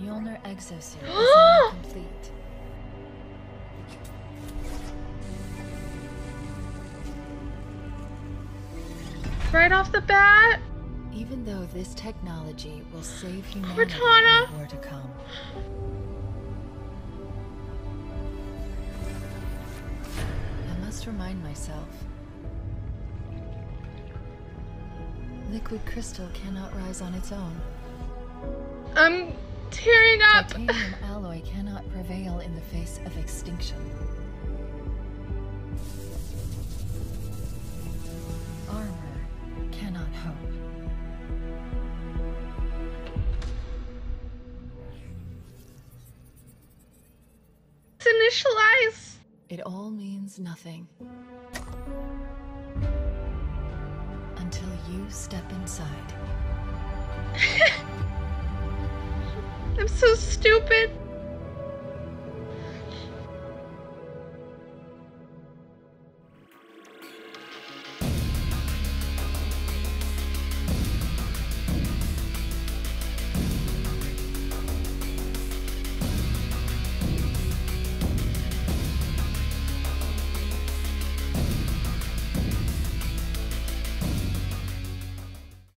Mjolnir exosuit is now complete. Right off the bat? Even though this technology will save humanity Cortana. in war to come. I must remind myself. Liquid crystal cannot rise on its own. I'm tearing up. Titanium alloy cannot prevail in the face of extinction. Armor cannot hope. Initialize. It all means nothing. Until you step inside. So stupid.